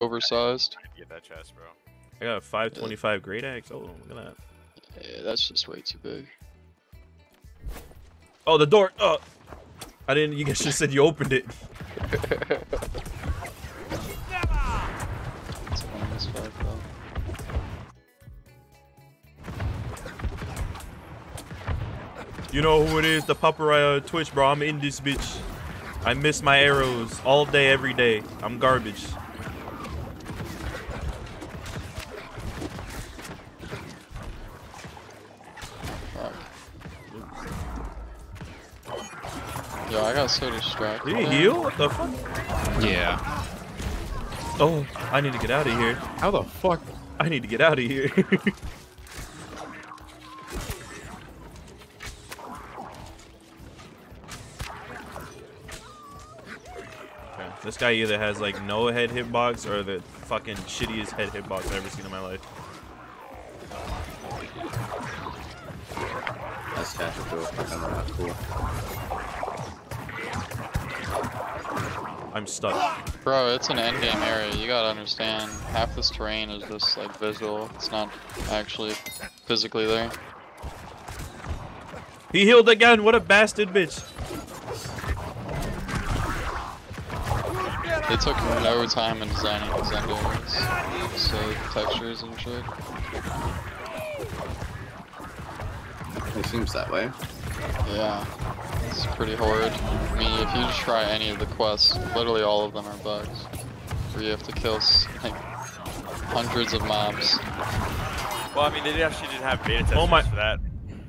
oversized. I get that chest, bro. I got a 525 great axe. Oh, look at that. Yeah, that's just way too big. Oh, the door. Oh, I didn't. You guys just said you opened it. It's one as fuck, though. You know who it is? The Paparaya Twitch, bro. I'm in this bitch. I miss my arrows all day, every day. I'm garbage. Yo, so distracted. Did he heal? What the fuck? Yeah. Oh, I need to get out of here. How the fuck? I need to get out of here. This guy either has like no head hitbox or the fucking shittiest head hitbox I've ever seen in my life. That's tactical. I'm not cool. I'm stuck. Bro, it's an endgame area. You gotta understand. Half this terrain is just like visual. It's not actually physically there. He healed again. What a bastard bitch. They took no time in designing these end areas. So textures and shit. It seems that way. Yeah. It's pretty horrid. I mean, if you just try any of the quests, literally all of them are bugs. Where you have to kill s- like hundreds of mobs. Well, I mean, they actually didn't have beta testers Oh my- for that.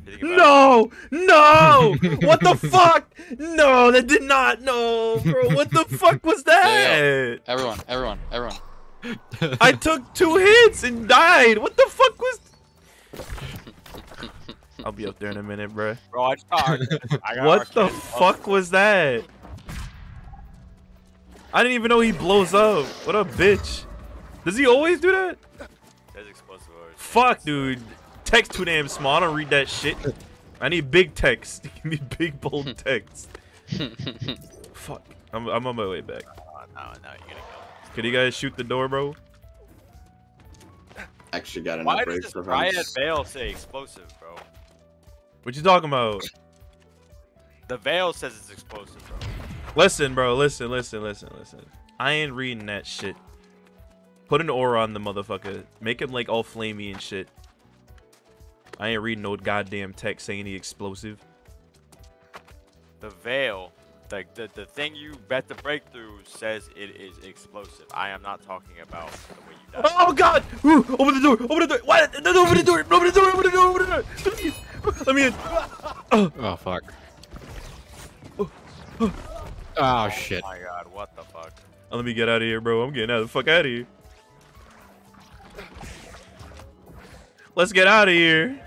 If you think about it. No! No! what the fuck? No, that did not. No, bro. What the fuck was that? Everyone, everyone, everyone. I took two hits and died. What the fuck was? I'll be up there in a minute, bro. Bro, I just I What the fuck was that? I didn't even know he blows up. What a bitch. Does he always do that? There's explosive always. Fuck, dude. Text too damn small. I don't read that shit. I need big text. Give me big bold text. Fuck. I'm, I'm on my way back. Oh, no, no, you're gonna kill. Could you guys shoot the door, bro? Actually got an Why does upgrade this for riot Hunts. say explosive, bro? What you talking about? The veil says it's explosive, bro. Listen, bro. Listen, listen, listen, listen. I ain't reading that shit. Put an aura on the motherfucker. Make him like all flamey and shit. I ain't reading no goddamn text saying he explosive. The veil, the, the the thing you bet the breakthrough says it is explosive. I am not talking about the way you die. Oh god! Ooh, open the door! Open the door! What? No, no, Open the door! Open the door! Open the door! Open the door! Please. Let me in. Oh fuck. Oh shit. Oh my god, what the fuck? Oh, let me get out of here, bro. I'm getting out of the fuck out of here. Let's get out of here.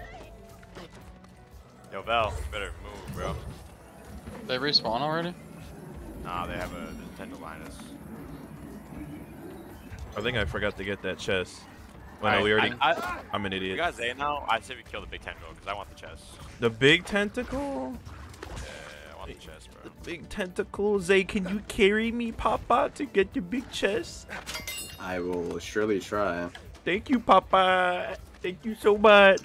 Yo, Val, you better move, bro. They respawn already? Nah, they have a Nintendo behind us. I think I forgot to get that chest. Well, no, Alright, we already. I, I, I'm an you idiot. guys say it now? I say we kill the big tentacle because I want the chest. The big tentacle? Yeah, I want the chest, bro. The big tentacle. Zay, can you carry me, Papa, to get the big chest? I will surely try. Thank you, Papa. Thank you so much.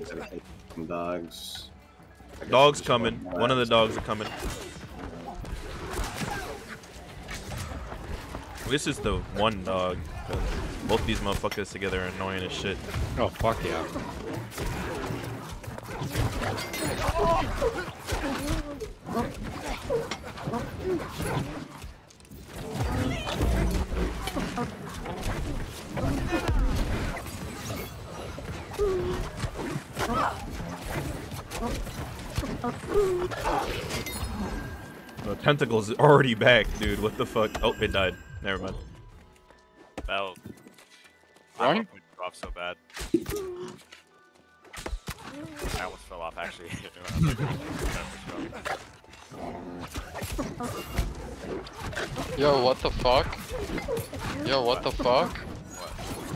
Some dogs. Dog's coming. one One of the dogs are coming. This is the one dog. 'Cause Both these motherfuckers together are annoying as shit. Oh fuck yeah. The tentacle's already back, dude. What the fuck? Oh, it died. Never mind. Val. Right? I almost went off so bad. I almost fell off actually. Yo, what the fuck? Yo, what the fuck?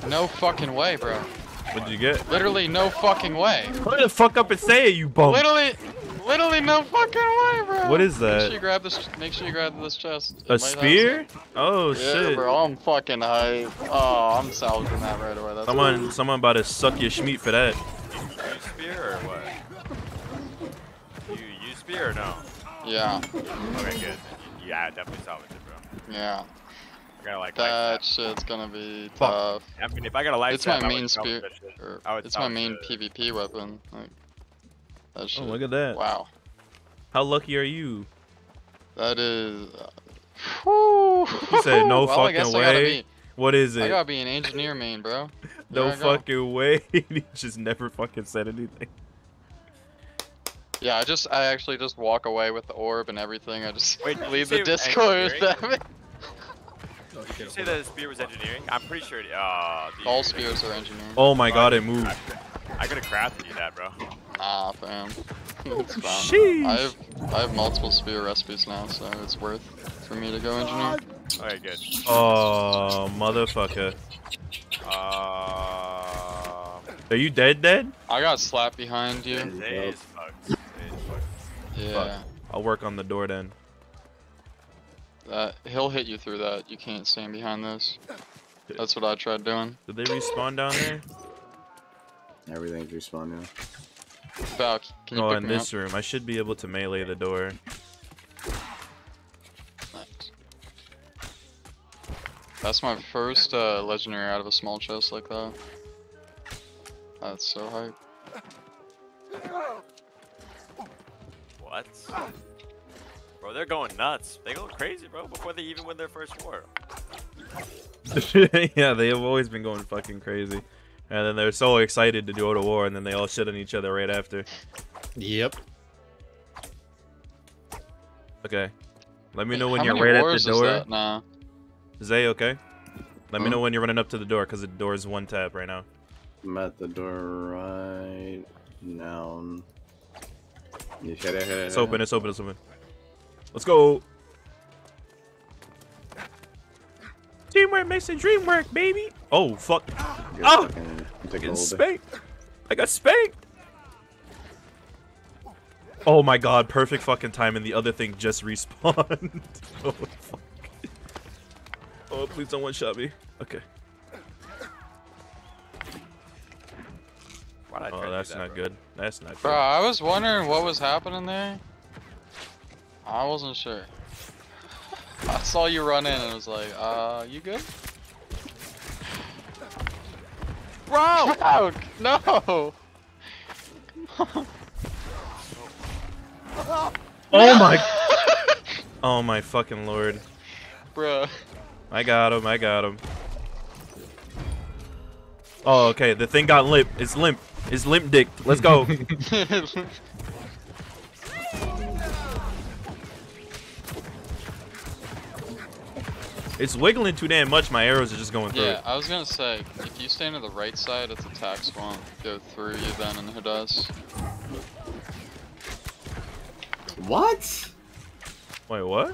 No fucking way, bro. What'd you get? Literally no fucking way. Hurry the fuck up and say it, you bum. Literally, Literally no fucking way, bro. What is that? Make sure you grab this. Make sure you grab this chest. It A spear? Oh Yeah, shit! bro. I'm fucking hype. Oh, I'm salvaging that right away. That's Someone, someone about to suck your schmeat for that. You spear or what? You use spear or no? Yeah, Okay, good. Yeah, definitely salvage it, bro. yeah. I gotta like. That shit's gonna be Fuck. tough. I mean, if I got a light It's my main spear. that shit. Or, I would it's my main it. PvP weapon. Like that shit. Oh look at that! Wow. How lucky are you? That is. Whew. You said no well, fucking way? Be, What is I it? gotta be an engineer main, bro. No There go. fucking way. he just never fucking said anything. Yeah, I just I actually just walk away with the orb and everything. I just Wait, leave the it Discord. engineering? damn it. Did you say that the spear was engineering? I'm pretty sure. it- Uh, All spears are engineering. Oh my god, it moved. I could have crafted you that, bro. Nah, fam. it's fine. Sheesh. I have I have multiple spear recipes now, so it's worth for me to go engineer. Alright, good. Oh motherfucker. Uh, Are you dead? Dead? I got slapped behind you. Zay is fucked. Zay is fucked. Yeah. I'll work on the door then. That he'll hit you through that. You can't stand behind this. That's what I tried doing. Did they respawn down there? Everything's respawn now. Val, can you Oh, in this room. I should be able to melee the door. That's my first uh, legendary out of a small chest like that. That's so hype. What? Bro, they're going nuts. They go crazy, bro, before they even win their first war. yeah, they have always been going fucking crazy. And then they're so excited to go to war, and then they all shit on each other right after. Yep. Okay. Let me Wait, know when how you're right at wars the is door. that? Nah. Zay, okay? Let me know when you're running up to the door, because the door is one tap right now. I'm at the door right now. You hit it, hit it, It's open, it's open, it's open. Let's go! Teamwork makes the dream work, baby! Oh, fuck. Good Oh! Ah! Fucking- take Getting spanked! I got spanked! Oh my god, perfect fucking time, and the other thing just respawned. oh, fuck. Oh, please don't one shot me. Okay. Why'd I Oh, that's that, not bro? good. That's not good. Bro. I was wondering what was happening there. I wasn't sure. I saw you run in and was like, uh, you good? Bro! no! Oh my. Oh my fucking lord. Bro. I got him. I got him. Oh, okay. The thing got limp. It's limp. It's limp dick. Let's go. It's wiggling too damn much. My arrows are just going through yeah, it. I was gonna say, if you stand to the right side, its attacks won't go through you then, and who does? What? Wait, what?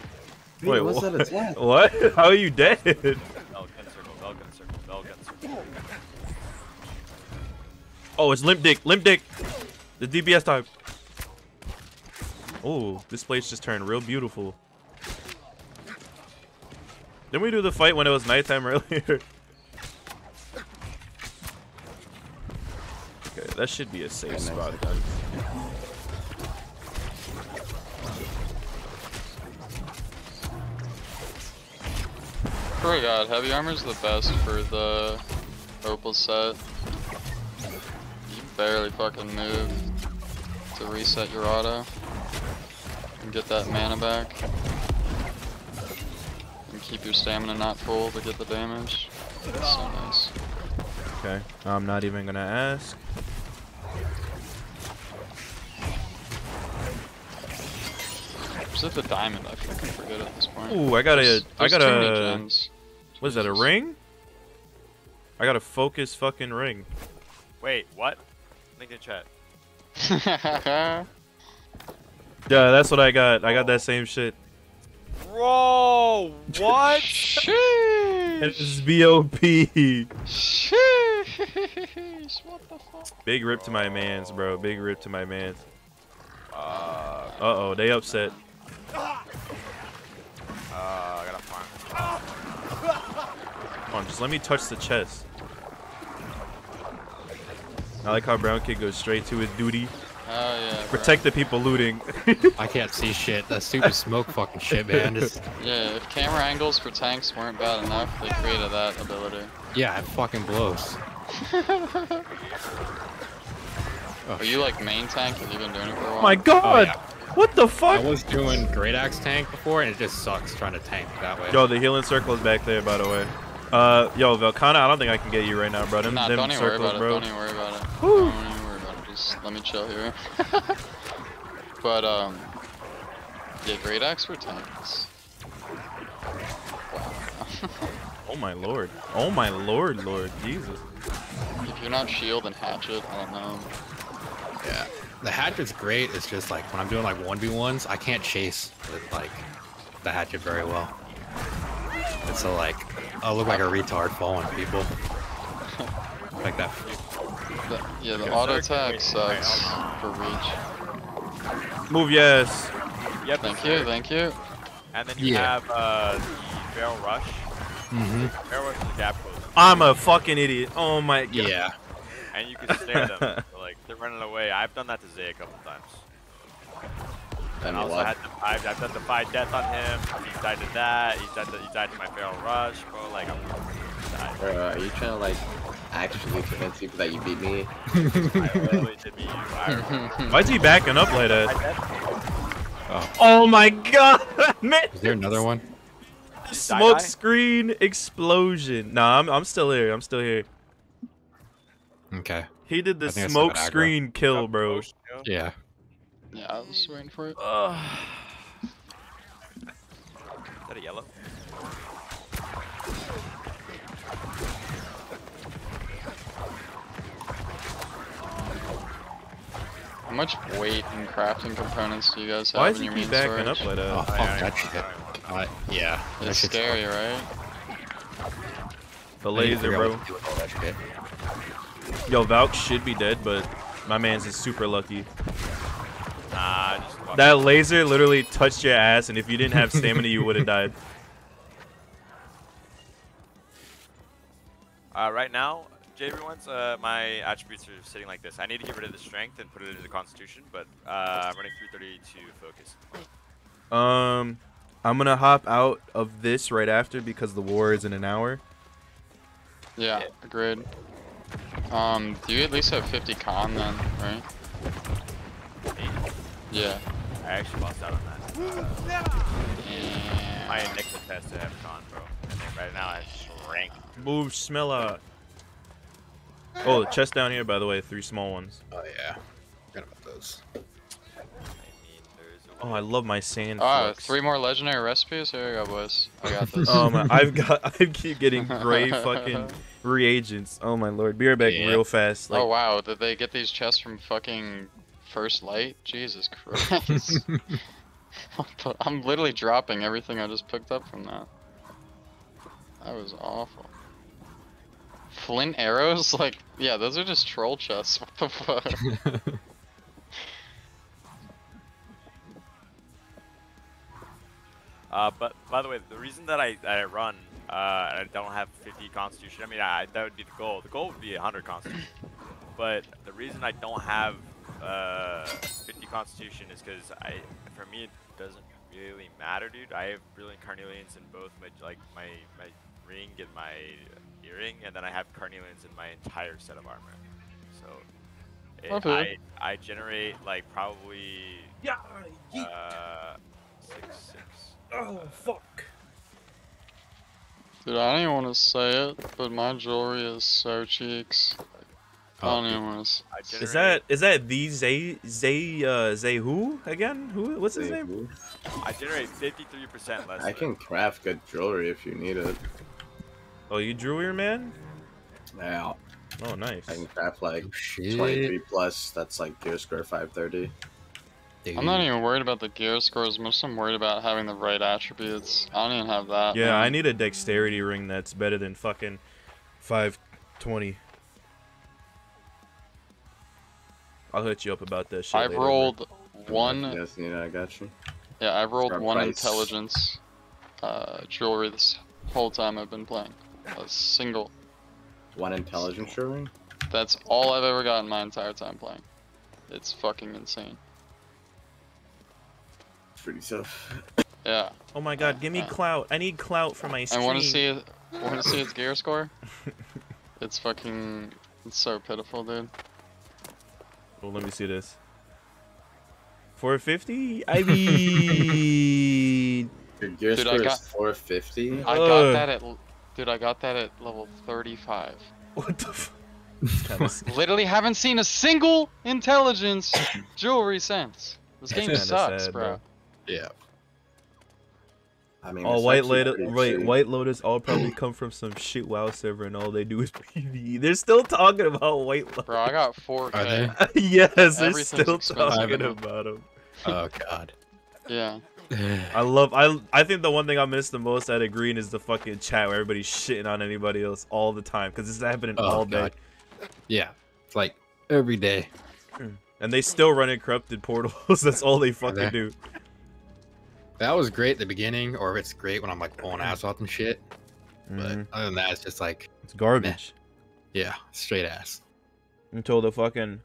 Wait, Wait, what's what? that attack? What? How are you dead? Bell gun circle, bell gun circle, bell gun circle. Oh, it's limp dick. Limp dick. The DBS type. Oh, this place just turned real beautiful. Didn't we do the fight when it was nighttime earlier? okay, that should be a safe Okay, nice. spot. Then. Swear to God, heavy armor's the best for the opal set. You barely fucking move to reset your auto and get that mana back. And keep your stamina not full to get the damage. That's so nice. Okay, I'm not even gonna ask. Is it the diamond? I fucking forget at this point. Ooh, I got a, There's- I got a, gems. what is that, a ring? I got a focus fucking ring. Wait, what? Link in chat. Yeah, that's what I got. I got that same shit. Bro, what? Sheesh. It's BOP. Sheesh. What the fuck? Big rip to my mans, bro. Big rip to my mans. Uh, Uh oh, they upset. uh, I gotta find. Come on, just let me touch the chest. I like how Brown Kid goes straight to his duty. Oh yeah. bro. Protect the people looting. I can't see shit. That stupid smoke fucking shit, man. Just, Yeah, if camera angles for tanks weren't bad enough, they created that ability. yeah, it fucking blows. Oh, Are you like main tank? Have you been doing it for a while? My god! yeah. What the fuck? I was doing Great Axe tank before, and it just sucks trying to tank that way. Yo, the healing circle is back there, by the way. Uh, yo, Velcana, I don't think I can get you right now, bro. Them, Nah, them don't even worry circles, about it. bro. Don't even worry about it. Whew. Don't even worry about it. Just let me chill here. but um, yeah, great axe for tanks. Wow. Oh my lord. Oh my lord, lord. Jesus. if you're not shield and hatchet, I don't know. Yeah. The hatchet's great. It's just like when I'm doing like 1v1s, I can't chase with like the hatchet very well. And so like I look like a retard following people. like that. The, yeah, the auto attack wait, wait, sucks for reach. Move yes. Yep. Thank sir. you, thank you. And then you Yeah. have uh, the barrel rush. Mm-hmm. Barrel rush is a gap close. I'm a fucking idiot. Oh my god. Yeah. And you can snare them. like they're running away. I've done that to Zay a couple times. And I a also had to, I've, I've done the five death on him. He died to that. He died to, he died to my barrel rush, bro. Like I'm died. Bro, are you trying to like actually convince people that you beat me? I literally did me. I, Why's he backing up like that? dead. Oh my god, man. Is there another one? Smoke screen explosion. Nah, I'm, I'm still here. I'm still here. Okay. He did the I think I still smoke got aggro. screen kill, bro. Post, you know? Yeah. Yeah, I was waiting for it. Is that a yellow? How much weight and crafting components do you guys have Why in is he your keep main backing storage? up like Oh, that? fuck yeah, that I- shit. Uh, yeah. It's shit's scary, fucking- right? The I need to laser, bro. what to do with all that shit. Yo, Valk should be dead, but my man's is super lucky. Nah, just That laser literally touched your ass, and if you didn't have stamina, you would have died. Uh, right now, J everyone's uh, my attributes are sitting like this. I need to get rid of the strength and put it into the constitution, but uh, I'm running 330 to focus. Um, I'm gonna hop out of this right after because the war is in an hour. Yeah, agreed. Um, do you at least have 50 con then, right? Me, Yeah. I actually lost out on that. And... My Nicholas has to have con, bro. And then right now I shrank. Move, Smella. Oh, the chest down here, by the way, three small ones. Oh, yeah. Forgot about those. I mean, there's a Oh, I love my sand Ah, flux. three more legendary recipes? Here you go, boys. I got this. Oh my, I've got, I keep getting great fucking reagents. Oh my lord, be right back Yeah. real fast. Like, oh wow, did they get these chests from fucking First Light? Jesus Christ. I'm literally dropping everything I just picked up from that. That was awful. Flint arrows? Like, yeah, those are just troll chests. What the fuck? Uh, but by the way, the reason that I that I run uh, and I don't have 50 constitution, I mean, I, that would be the goal. The goal would be 100 constitution. but the reason I don't have uh, 50 constitution is because I, for me, it doesn't really matter, dude. I have brilliant carnelians in both my like my my ring and my earring, and then I have carnelians in my entire set of armor. So. It, Okay. I, I generate like probably yeah, uh, six six oh fuck. Dude, I don't even want to say it, but my jewelry is so cheeks. I Oh, don't even want to. I Is that is that the Zay Zay uh Zay who again? Who? What's his name? I generate 53% less. I than- can craft good jewelry if you need it. Oh, you drew your man? Yeah, Oh, nice. I can craft like Oh, shit. 23 plus. That's like gear score 530. I'm not even worried about the gear scores. Most I'm worried about having the right attributes. I don't even have that. Yeah, man. I need a dexterity ring that's better than fucking 520. I'll hit you up about that shit. I've later, bro. rolled one. Yes, Nina, I got you. Yeah, I've rolled Our one price. intelligence uh, jewelry this whole time I've been playing. A single. One intelligence jewelry. That's all I've ever gotten my entire time playing. It's fucking insane. It's pretty tough. Yeah. Oh my god, give me Uh, clout. I need clout for my I want to see it. Want to see its gear score? It's fucking. It's so pitiful, dude. Well, let me see this. 450? I mean, Your gear Dude, I score got- is 450. I Ugh. got that at. L- Dude, I got that at level 35. what the f- Literally haven't seen a single intelligence jewelry since. This game sucks, sad, bro. bro. Yeah. I mean, All White actually Lotus, pretty wait. White Lotus all probably come from some shit WoW server, and all they do is PvE. They're still talking about White Lotus. Bro, I got 4K. Are they? yes, they're still expensive. talking about them. Oh god. Yeah. I love, I, I think the one thing I miss the most out of Green is the fucking chat where everybody's shitting on anybody else all the time because it's happening Oh, all day, Yeah. It's like every day. and they still run in corrupted portals. That's all they fucking do. That was great at the beginning, or it's great when I'm like pulling ass off and shit. But Mhm. other than that, it's just like, It's garbage. yeah, straight ass. Until the fucking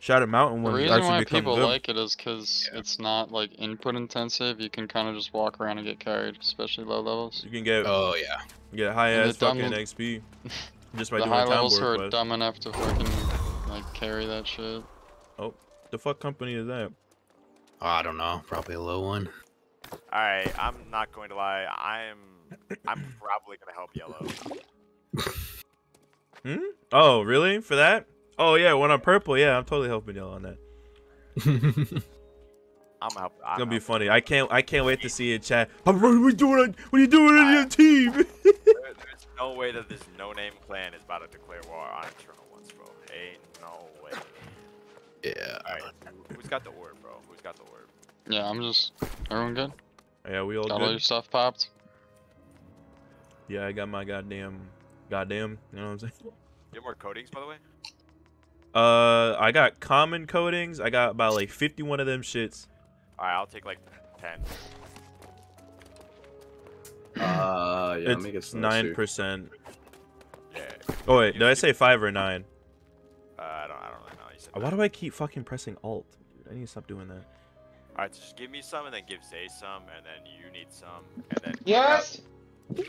Shattered Mountain The reason actually why people good. like it is because it's not like input intensive. You can kind of just walk around and get carried, especially low levels. you can get Oh yeah. get high And ass fucking XP just by the doing high town levels who board are quests. dumb enough to fucking like carry that shit. Oh, the fuck company is that? Oh, I don't know. Probably a low one. All right, I'm not going to lie. I'm I'm probably gonna help yellow. Hmm? Oh, really? For that? Oh yeah, one on purple. Yeah, I'm totally helping y'all on that. I'm help. It's I'm gonna be helping. funny. I can't. I can't wait to see it chat. What are you doing? What are you doing in your team? There- there's no way that this no-name clan is about to declare war on Eternal Ones, bro. Ain't no way. yeah. All right, who's got the orb, bro? Who's got the orb? Yeah, I'm just. Everyone good? yeah, we all Got all your stuff popped? Yeah, I got my goddamn, goddamn. You know what I'm saying? You have more coatings, by the way. Uh, I got common coatings. I got about like 51 of them shits. All right, I'll take like ten. Uh, yeah, let me get it's nine percent. Yeah. Oh wait, did I say five or nine? Uh, I don't. I don't really know. You said Why nine. do I keep fucking pressing Alt? Dude, I need to stop doing that. All right, so just give me some, and then give Zay some, and then you need some, and then. Yes. Who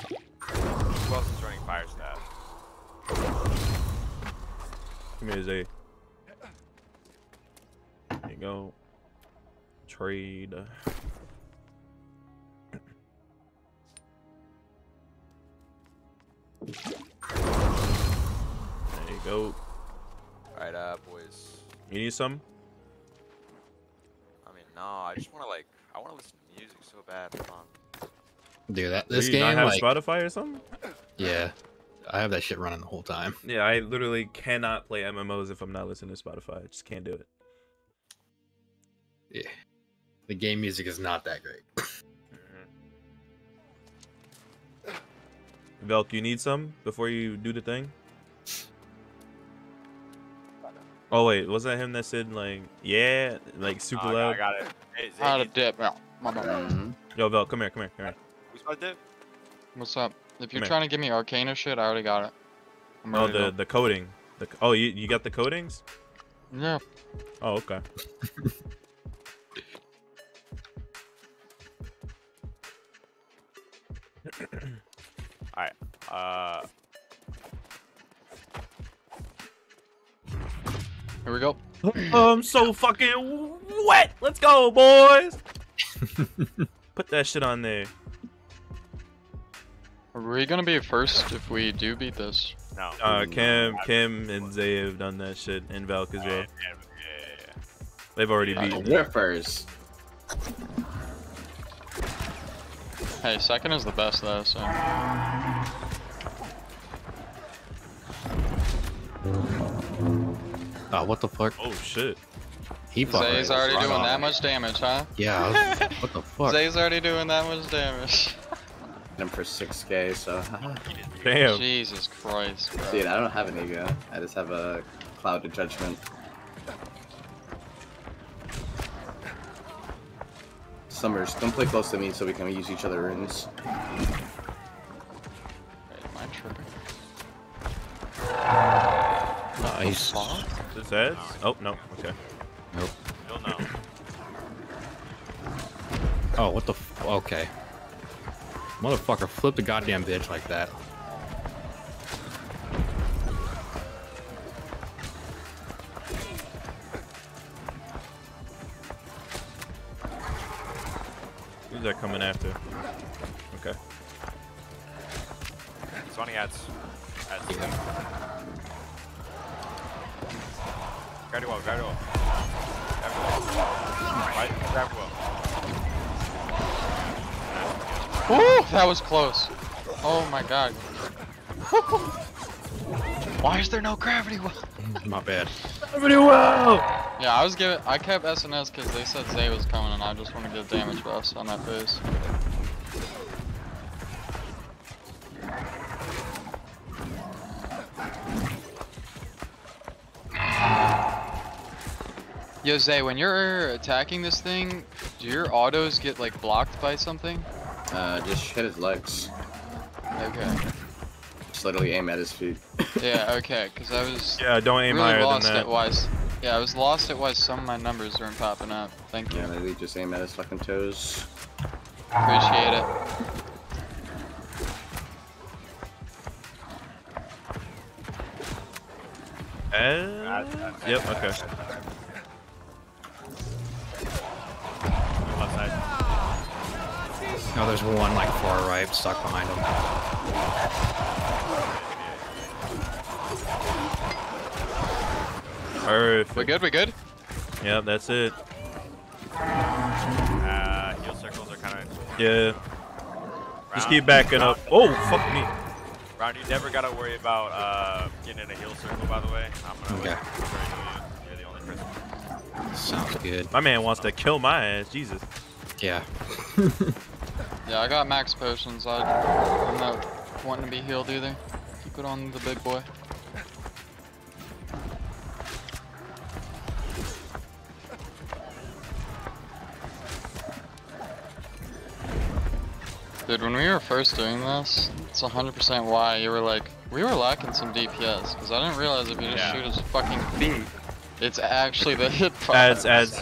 else is running fire staff? Give me a Z. There you go. Trade. There you go. All right, uh, boys. You need some? I mean, no, I just want to like, I want to listen to music so bad. Come on. Dude, that Do this you game, not have like, Spotify or something? yeah, I have that shit running the whole time. Yeah, I literally cannot play MMOs if I'm not listening to Spotify. I just can't do it. Yeah, the game music is not that great. Velk, you need some before you do the thing? Oh wait, was that him that said like yeah, like super Oh, I got- loud? I got it. Hey, Zay, How to dip? Mm-hmm. Yo, Velk, come here, come here, come here. who's about to dip? What's up? If you're Come here. trying to give me Arcana shit, I already got it. I'm Oh, the the coating. The oh, you you got the coatings? go. Yeah. Oh, okay. Alright, uh, Here we go. I'm so fucking wet. Let's go, boys. Put that shit on there. Are we gonna be first if we do beat this? no. Uh, Kim, Kim, and Zay have done that shit, and Valk as Yeah, well. yeah, yeah, yeah. They've already Yeah, beaten. it. We're first. Hey, second is the best though. So Oh, what the fuck? Oh shit. He fucking Zay's already right doing on. that much damage, huh? Yeah. Was- what the fuck? Zay's already doing that much damage. I'm for 6k, so. Damn. Jesus Christ, bro. Dude, I don't have an ego. I just have a cloud of judgment. Summers, don't play close to me so we can use each other runes. Wait, am Nice. This ads? Oh no. Okay. Nope. You'll. Oh, what the? F okay. Motherfucker, flip the goddamn bitch like that. Who's that coming after? Okay. Ads. Ads. Gravity well, gravity well. Gravity well. Right, gravity well. Ooh, that was close. Oh my god. Why is there no gravity well? My bad. Gravity well! Yeah, I was giving. I kept SNS because they said Zay was coming, and I just want to get damage buffs on that base. Yo, Zay, when you're attacking this thing, do your autos get like blocked by something? Uh, just hit his legs. Okay. Just literally aim at his feet. Yeah, okay, because I was Yeah, don't aim really higher lost than that. at why. Yeah, I was lost at why some of my numbers weren't popping up. Thank you. Yeah, literally just aim at his fucking toes. Appreciate it. Ads? Yep. Okay. No, there's one like far right stuck behind him. Perfect. We good? We good? Yep, that's it. Uh, heal circles are kind of. Yeah. Just keep backing up. Oh, fuck me. Ron, you never gotta worry about uh, getting in a heal circle, by the way. I'm gonna Okay. wait you. You're the only person. Sounds good. My man wants to kill my ass. Jesus. Yeah. Yeah, I got max potions. I, I'm not wanting to be healed either. Keep it on the big boy. Dude, when we were first doing this, it's 100% why you were like, we were lacking some DPS, because I didn't realize if you just Yeah. shoot his fucking feet, it's actually the hit Ads, fire. ads.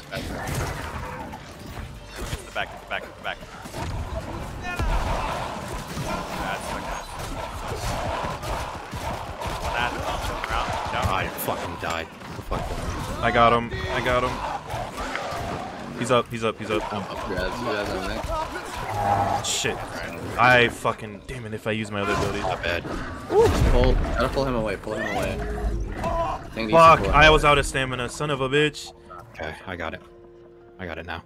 The back, the back, I got him. I got him. He's up. He's up. He's up. Up your ass, you guys on that. Shit. I fucking. Damn it! If I use my other abilities. Not bad. Pull, gotta pull him away, pull him away. Fuck! people are- I was out of stamina. Son of a bitch. Okay, I got it. I got it now.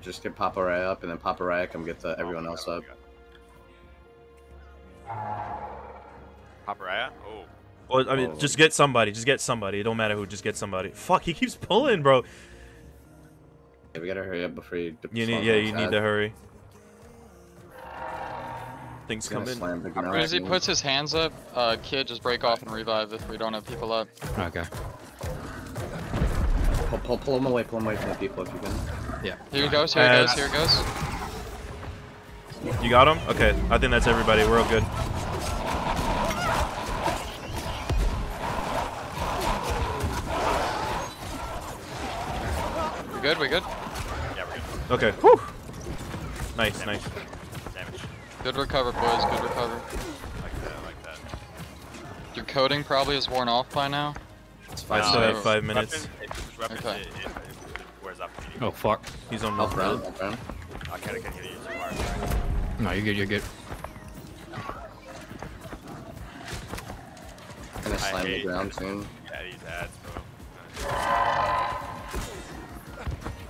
Just get Papa Raya up, and then Papa Raya come get the, everyone else up. Paparaya? Oh. Well, I mean, Oh. just get somebody. Just get somebody. It don't matter who. Just get somebody. Fuck! He keeps pulling, bro. Yeah, we gotta hurry up before you. You need. Yeah, you need to hurry. Things Gonna come in. slam As he puts his hands up, uh, kid just break off and revive if we don't have people up. Okay. Pull, pull, pull him away, pull him away from the people if you can. Yeah. Here he goes, here he goes, here he goes. You got him? Okay. I think that's everybody. We're all good. Good, we good? Yeah, we're good. Okay. Whew. Nice. Nice. Damage. Good recover, boys, good recover. Like that, like that. Your coating probably is worn off by now. It's I fine. still have Uh, five minutes. Weapon, it, weapon, Okay. it, it, it wears off. Oh fuck. He's on Help my round, help round. I can't, I you so hard. No, you're good. You're good. Gonna I slam the hate- ground soon. Yeah, these ads,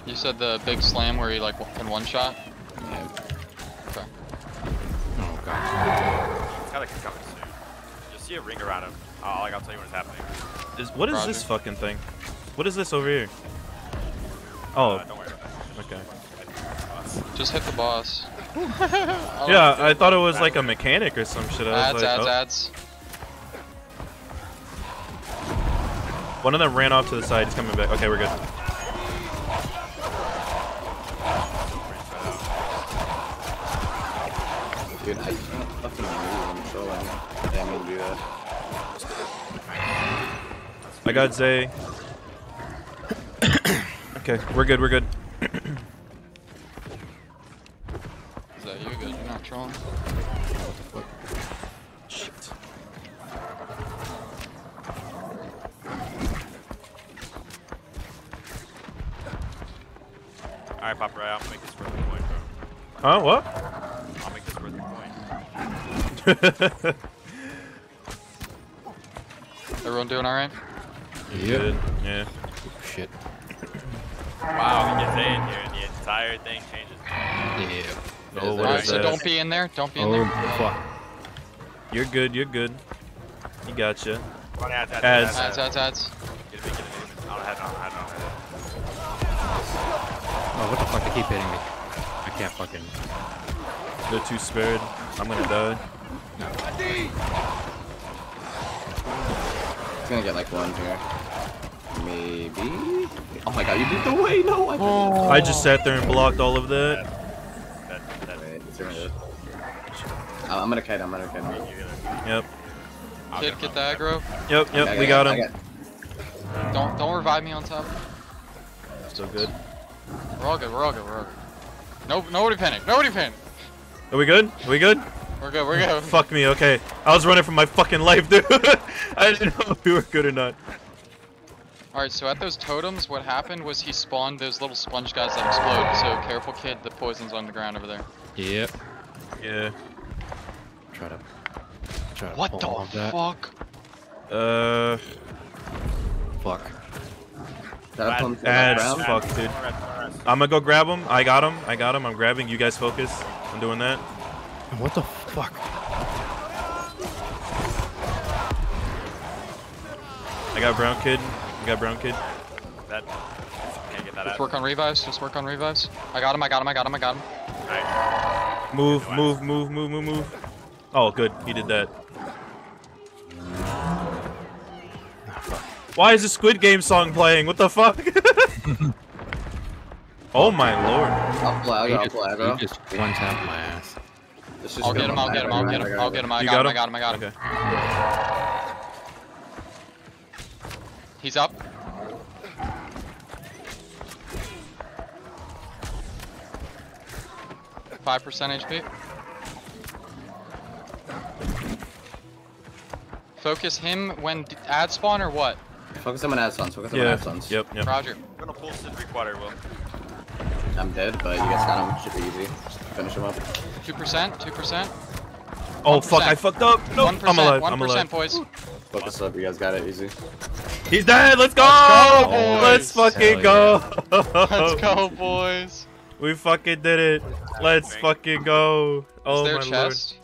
You said the big slam where he like in one shot? Yeah. Okay. Oh god. It's gotta keep coming soon. You'll see a ring around him. Oh, like, I'll tell you when it's happening. Is, what is this fucking thing? What is this over here? Oh, Uh, don't worry about that. okay. Just hit the boss. Yeah, I thought it was like a mechanic or some shit. I Ads, was like, ads, oh. ads. One of them ran off to the side. He's coming back. Okay, we're good. I got Zay. okay, we're good. We're good. Is that you good? You're not trolling. Shit. Alright, Papa Ray, I'll make this worth the point, bro. Oh, what? I'll make this worth the point. Everyone doing alright? Good. Yeah. Shit. Wow, he gets A in here and the entire thing changes. Yeah. Oh, what Alright, so that? don't be in there. Don't be in Oh, there. fuck. You're good. You're good. You gotcha. Come on, ads, ads, Ads. Ads, ads, ads. Get me, get me, get. I don't have, I don't have, I. Oh, what the fuck? They keep hitting me. I can't fucking. They're too spared. I'm gonna die. It's gonna get like one here. Maybe. Oh my god, you beat the way. No, I didn't. I just sat there and blocked all of that. That, that, Wait, it's gonna do. Uh, I'm gonna kite. I'm gonna kite. him. Yep. I'll Kid, get the aggro. Yep. Yep. I We got I him. Don't don't revive me on top. Still good. We're all good. We're all good. We're all good. No, nobody panic. Nobody panic. Are we good? Are we good? We're good. We're good. Fuck me. Okay. I was running for my fucking life, dude. I didn't know if we were good or not. All right. So at those totems, what happened was he spawned those little sponge guys that explode. So careful, kid. The poison's on the ground over there. Yep. Yeah. Try to. Try to What pull the off that. fuck? Uh. Fuck. That Bad- pump to the bad fuck, dude. Rest, rest. I'm gonna go grab him. I got him. I got him. I'm grabbing. You guys focus. I'm doing that. What the fuck? I got brown kid. I got brown kid. That, can't get that Just out. work on revives. Just work on revives. I got him. I got him. I got him. I got him. Alright. Move, move, move, move, move, move. Oh, good. He did that. Ah, Why is the Squid Game song playing? What the fuck? oh my lord. I'll pull I'll just, pull you just one tap my ass. Let's just I'll get him. I'll get him. I'll get him. I'll get him. I got him. I got him. I got him. Okay. He's up. Five percent HP. Focus him when d- ad spawn or what? Focus him on ad spawns. Focus on my Yeah. ad spawns. Yep. Yep. Roger. I'm gonna pull Sid quarter, Will. I'm dead, but you guys got him. Should be easy. Just finish him up. Two percent. Two percent. Oh fuck! I fucked up. No, One I'm percent. alive. One I'm percent, alive. boys. Focus up. You guys got it. Easy. He's dead. Let's go. Let's go, Let's fucking Hell go. Let's go, boys. We fucking did it. Let's fucking go. Oh Is there my a lord. chest?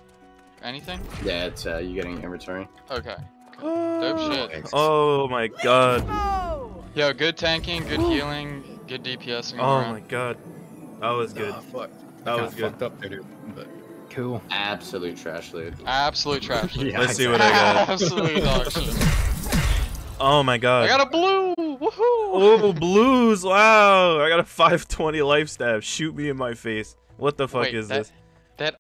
Anything? Yeah, it's uh, you getting inventory. Okay. Dope shit. Oh my god. Yo, good tanking, good healing, good DPSing. Oh around. my god. That was good. Ah, fuck. That was good. fucked up there, dude. But cool. Absolute trash loot. Absolute trash. Yeah, Let's see what I got. Absolute dog. Oh my god. I got a blue! Woohoo! Oh, blues! Wow! I got a 520 life staff. Shoot me in my face. What the fuck Wait, is that, this?